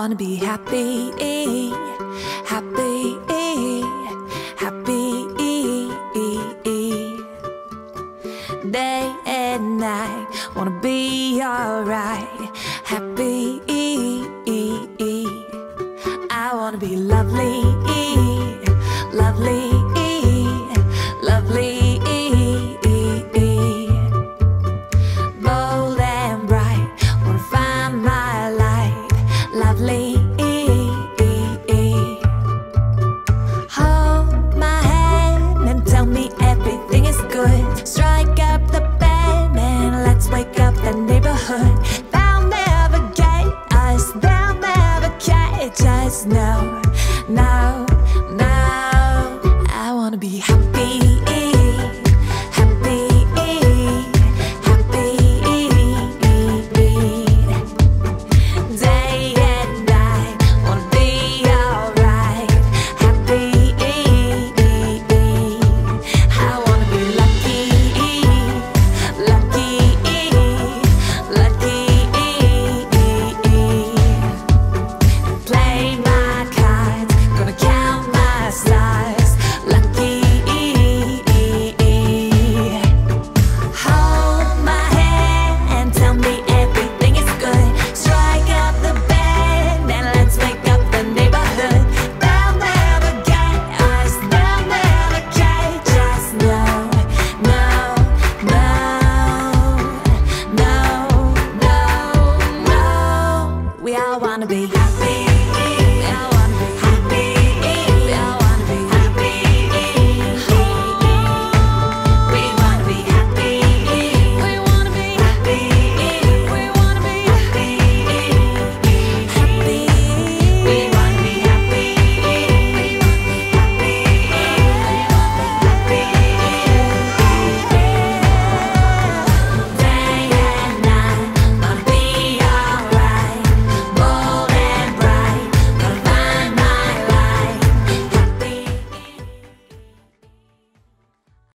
wanna be happy, happy, happy. Day and night, wanna be alright, happy. I wanna be lovely, lovely. wanna be.